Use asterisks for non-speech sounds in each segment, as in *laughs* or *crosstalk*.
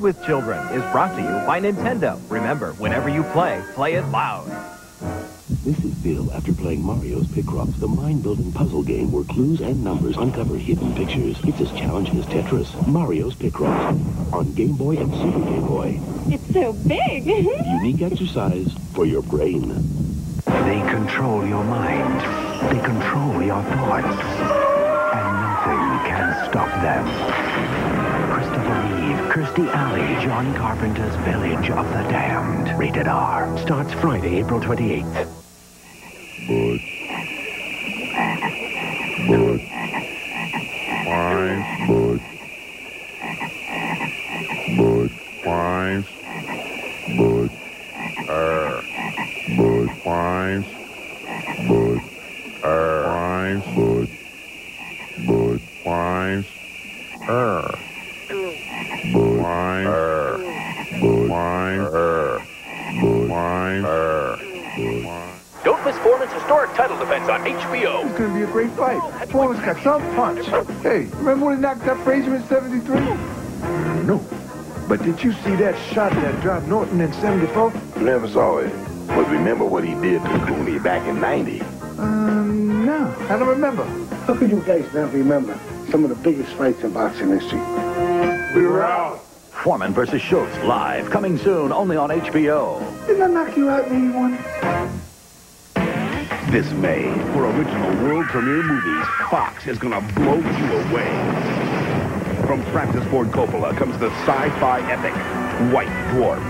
with Children is brought to you by Nintendo. Remember, whenever you play, play it loud. This is Bill after playing Mario's Picross, the mind-building puzzle game where clues and numbers uncover hidden pictures. It's as challenging as Tetris. Mario's Picross on Game Boy and Super Game Boy. It's so big. *laughs* Unique exercise for your brain. They control your mind. They control your thoughts. Stop them. Christopher Reeve, Kirstie Alley, John Carpenter's Village of the Damned. Rated R. Starts Friday, April 28th. Bud. Bud. Wise, Bud. Bud. Wise. Bud. Er. Bud. Wise. Bud. Er. Wise. Bud. Bud. Wise. Er. Bud. Wise. Er. Bud. Wise. Er. Bud. Wise. Er. Don't miss Foreman's historic title defense on HBO. It's gonna be a great fight. Foreman's got some punch. Hey, remember when he knocked out Frazier in 73? No. But did you see that shot that dropped Norton in 74? Never saw it. But remember what he did to Cooney back in 90. Um, no. I don't remember. How could you guys not remember some of the biggest fights in boxing history? We were out. Foreman versus Schulz, live. Coming soon, only on HBO. Didn't I knock you out in 81? This May, for original world premiere movies, Fox is gonna blow you away. From Francis Ford Coppola comes the sci-fi epic White Dwarf.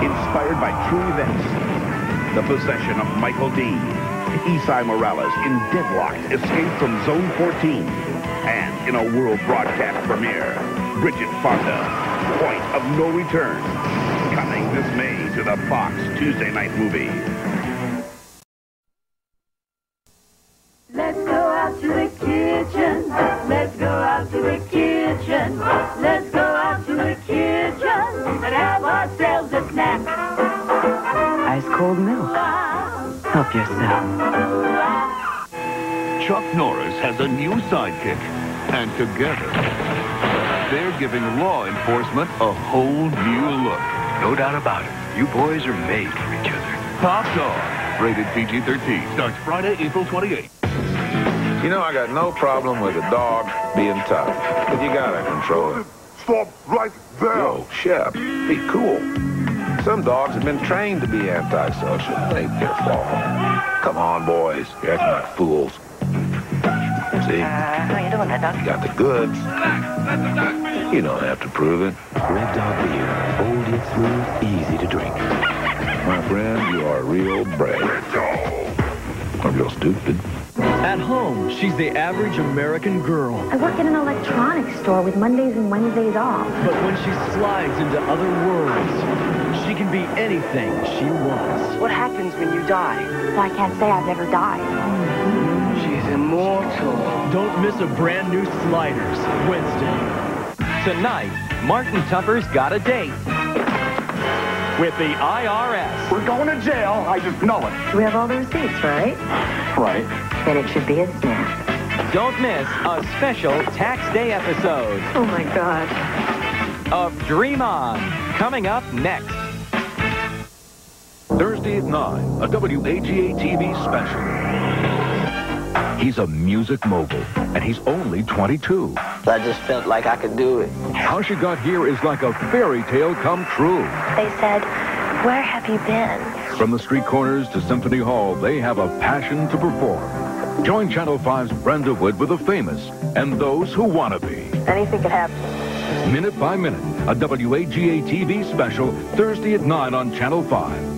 Inspired by true events, the possession of Michael Dean, Esai Morales in Deadlocked Escape from Zone 14, and in a world broadcast premiere, Bridget Fonda, Point of No Return, coming this May to the Fox Tuesday Night Movie. Let's go out to the kitchen. Let's go out to the kitchen. Let's go out to the kitchen and have ourselves a snack. Ice cold milk. Help yourself. Chuck Norris has a new sidekick, and together, they're giving law enforcement a whole new look. No doubt about it. You boys are made for each other. Top Dog, rated PG-13, starts Friday, April 28th. You know, I got no problem with a dog being tough, but you gotta control it. Stop right there. Yo, Shep, be cool. Some dogs have been trained to be antisocial. It ain't their fault. Come on, boys. You're acting like fools. See? how you doing, Red Dog? You got the goods. You don't have to prove it. Red Dog Beer. Bold yet smooth, easy to drink. My friend, you are real brave. Or real stupid. At home, she's the average American girl. I work in an electronics store with Mondays and Wednesdays off. But when she slides into other worlds, she can be anything she wants. What happens when you die? So I can't say I've never died. She's immortal. Don't miss a brand new Sliders Wednesday. Tonight, Martin Tupper's got a date with the IRS. We're going to jail. I just know it. We have all the receipts, right? Right. Then it should be a snap. Don't miss a special tax day episode Oh my god. of Dream On coming up next. Thursday at 9, a WAGA TV special. He's a music mogul, and he's only 22. I just felt like I could do it. How she got here is like a fairy tale come true. They said, where have you been? From the street corners to Symphony Hall, they have a passion to perform. Join Channel 5's Brenda Wood with the famous and those who want to be. Anything could happen. Minute by Minute, a WAGA TV special, Thursday at 9 on Channel 5.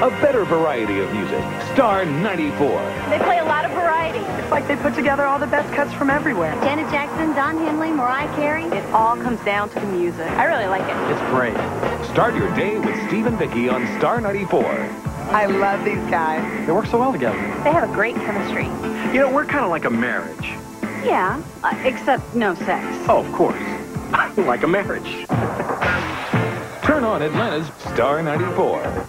A better variety of music. Star 94. They play a lot of variety. It's like they put together all the best cuts from everywhere. Janet Jackson, Don Henley, Mariah Carey. It all comes down to the music. I really like it. It's great. Start your day with Steve and Vicky on Star 94. I love these guys. They work so well together. They have a great chemistry. You know, we're kind of like a marriage. Yeah, uh, except no sex. Oh, of course. *laughs* like a marriage. Turn on Atlanta's Star 94.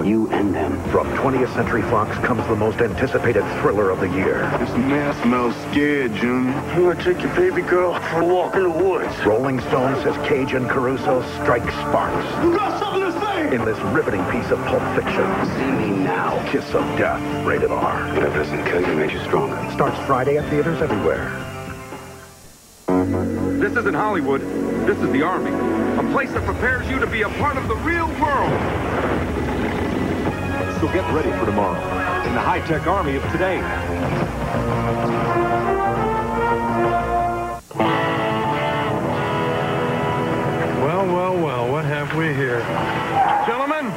Life before you and them. From 20th Century Fox comes the most anticipated thriller of the year. This man smells scared, Junior. I'm gonna take your baby girl for a walk in the woods. Rolling Stone says Cage and Caruso strike sparks. You got something to say? In this riveting piece of pulp fiction. See me now. Kiss of Death, rated R. Whatever doesn't kill you makes you stronger. Starts Friday at theaters everywhere. This isn't Hollywood. This is the Army. A place that prepares you to be a part of the real world. So get ready for tomorrow in the high-tech Army of today. Well, well, well, what have we here? Gentlemen,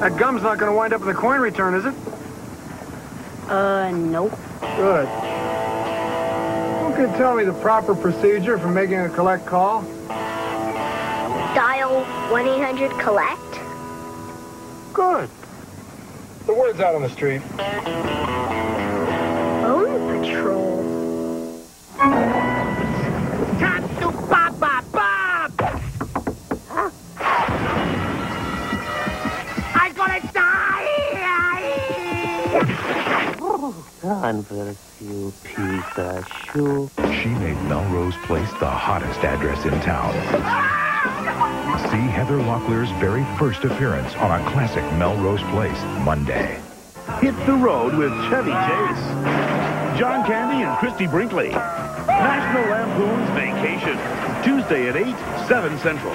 that gum's not going to wind up in the coin return, is it? Uh, nope. Good. Who can tell me the proper procedure for making a collect call? Dial 1-800-COLLECT. Good. The word's out on the street. Phone Patrol. I'm gonna die! Time for a few piece of shoe. She made Melrose Place the hottest address in town. See Heather Locklear's very first appearance on a classic Melrose Place Monday. Hit the road with Chevy Chase. John Candy and Christie Brinkley. National Lampoon's Vacation. Tuesday at 8, 7 Central.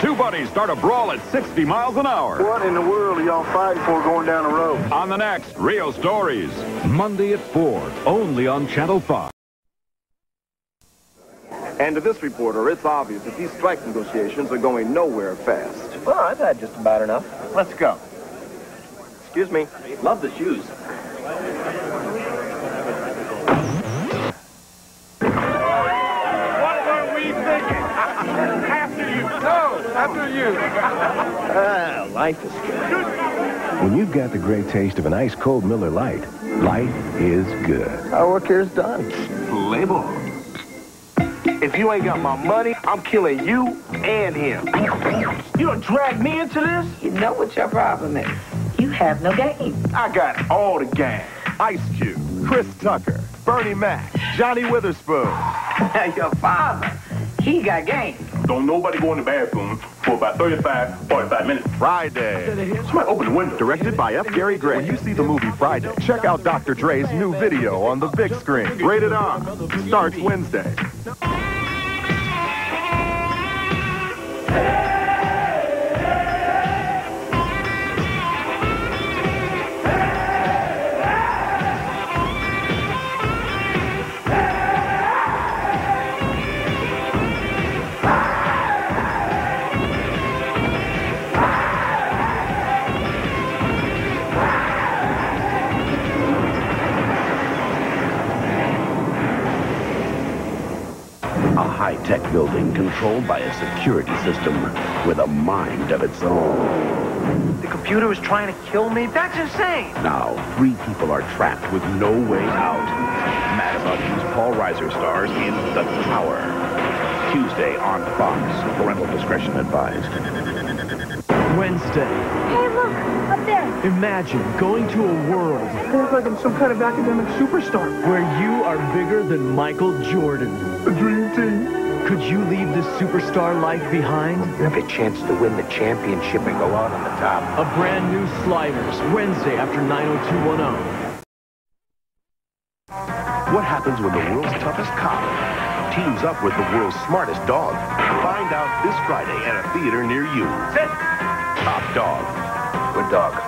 Two buddies start a brawl at 60 miles an hour. What in the world are y'all fighting for going down the road? On the next, Real Stories. Monday at 4, only on Channel 5. And to this reporter, it's obvious that these strike negotiations are going nowhere fast. Well, I've had just about enough. Let's go. Excuse me. Love the shoes. What were we thinking? *laughs* after you. No, after you. *laughs* Ah, life is good. When you've got the great taste of an ice-cold Miller Lite, life is good. Our work here's done. Label. If you ain't got my money, I'm killing you and him. You don't drag me into this? You know what your problem is. You have no game. I got all the game. Ice Cube, Chris Tucker, Bernie Mac, Johnny Witherspoon. *laughs* your father, he got game. Don't nobody go in the bathroom for about 35, 45 minutes. Friday. Somebody open the window. Directed by F. Gary Gray. When you see the movie Friday, check out Dr. Dre's new video on the big screen. Rated R. Starts Wednesday. High-tech building controlled by a security system with a mind of its own. The computer is trying to kill me? That's insane! Now, three people are trapped with no way out. Mad About You's Paul Reiser stars in The Tower. Tuesday on Fox. Parental discretion advised. Wednesday. Hey, look, up there. Imagine going to a world I look like I'm some kind of academic superstar. where you are bigger than Michael Jordan. The. Could you leave this superstar life behind? You have a chance to win the championship and go out on the top. A brand new Sliders, Wednesday after 90210. What happens when the world's toughest cop teams up with the world's smartest dog? Find out this Friday at a theater near you. Sit. Top Dog. Good dog.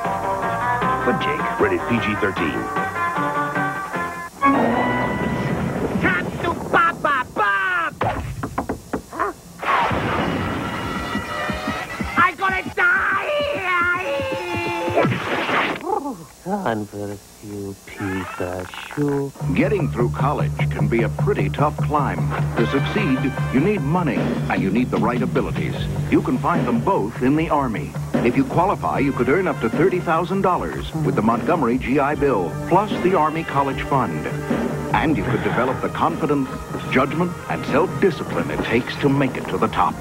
Good Jake. Rated PG-13. Getting through college can be a pretty tough climb. To succeed, you need money and you need the right abilities. You can find them both in the Army. If you qualify, you could earn up to $30,000 with the Montgomery GI Bill, plus the Army College Fund. And you could develop the confidence, judgment, and self-discipline it takes to make it to the top.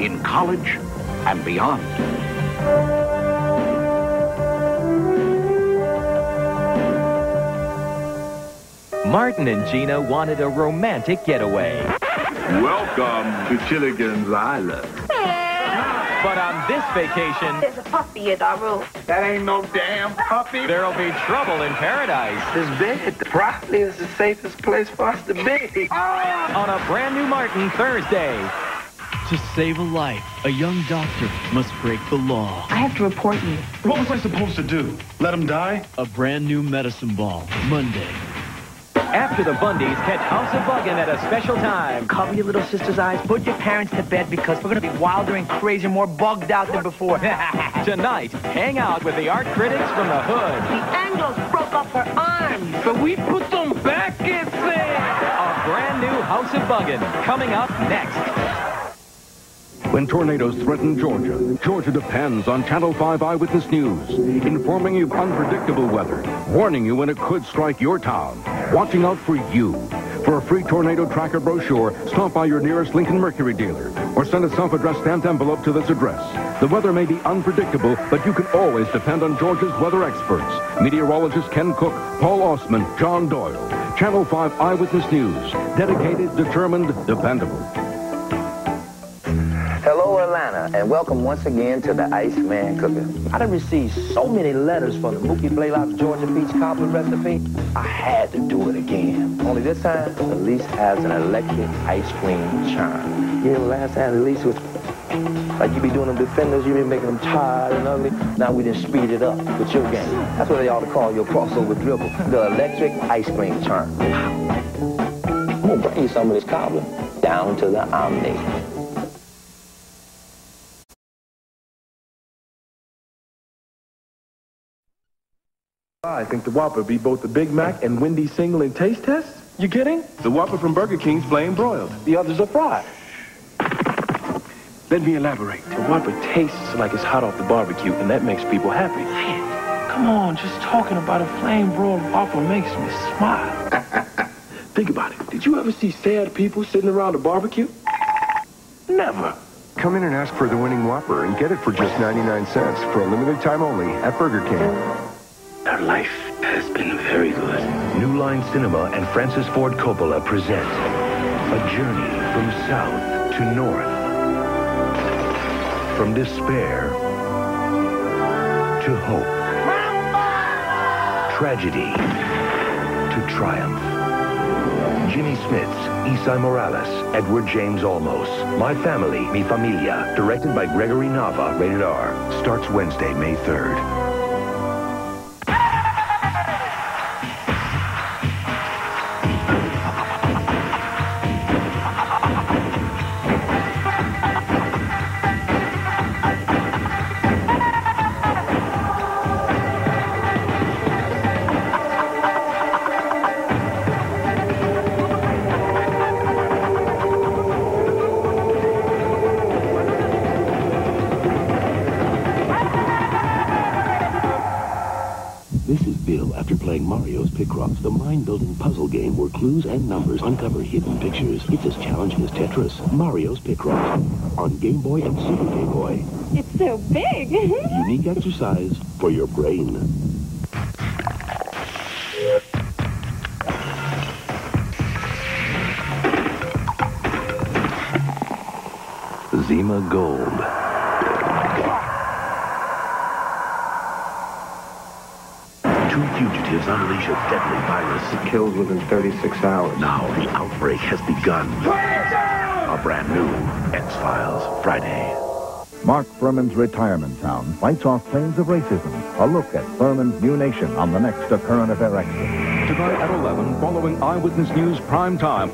In college and beyond. Martin and Gina wanted a romantic getaway. Welcome to Chilligan's Island. But on this vacation, There's a puppy in our room. That ain't no damn puppy. there'll be trouble in paradise. This bed probably is the safest place for us to be. Ah! On a brand new Martin Thursday. To save a life, a young doctor must break the law. I have to report you. What was I supposed to do? Let him die? A brand new medicine ball, Monday. After the Bundys catch House of Buggin' at a special time. Cover your little sister's eyes. Put your parents to bed because we're going to be wilder and crazier, more bugged out than before. *laughs* *laughs* Tonight, hang out with the art critics from the hood. The angels broke off her arms. but we put them back in there. A brand new House of Buggin' coming up next. When tornadoes threaten Georgia, Georgia depends on Channel 5 Eyewitness News, informing you of unpredictable weather, warning you when it could strike your town, watching out for you. For a free tornado tracker brochure, stop by your nearest Lincoln Mercury dealer or send a self-addressed stamped envelope to this address. The weather may be unpredictable, but you can always depend on Georgia's weather experts. Meteorologists Ken Cook, Paul Osman, John Doyle. Channel 5 Eyewitness News. Dedicated, determined, dependable. And welcome once again to the Iceman Cooker. I done received so many letters for the Mookie Blaylock's Georgia Peach cobbler recipe, I had to do it again. Only this time, Elise has an electric ice cream charm. You last time Elise was like you be doing them defenders, you be making them tired and ugly. Now we done speed it up with your game. That's what they ought to call your crossover dribble, the electric ice cream charm. I'm gonna bring you some of this cobbler down to the Omni. I think the Whopper be both the Big Mac and Wendy's single in taste test? You kidding? The Whopper from Burger King's flame broiled. The others are fried. Let me elaborate. The Whopper tastes like it's hot off the barbecue, and that makes people happy. Come on, just talking about a flame broiled Whopper makes me smile. *laughs* Think about it. Did you ever see sad people sitting around a barbecue? Never. Come in and ask for the winning Whopper and get it for just 99 cents for a limited time only at Burger King. Our life has been very good. New Line Cinema and Francis Ford Coppola present a journey from south to north. From despair to hope. Tragedy to triumph. Jimmy Smits, Esai Morales, Edward James Olmos. My Family, Mi Familia, directed by Gregory Nava, rated R. Starts Wednesday, May 3rd. Bill after playing Mario's Picross, the mind-building puzzle game where clues and numbers uncover hidden pictures. It's as challenging as Tetris. Mario's Picross on Game Boy and Super Game Boy. It's so big. *laughs* Unique exercise for your brain. Zima Gold. Two fugitives unleash a deadly virus. It kills within 36 hours. Now the outbreak has begun. A brand new X-Files Friday. Mark Fuhrman's retirement town fights off claims of racism. A look at Fuhrman's new nation on the next A Current Affair Extra. Tonight at 11, following Eyewitness News Prime Time.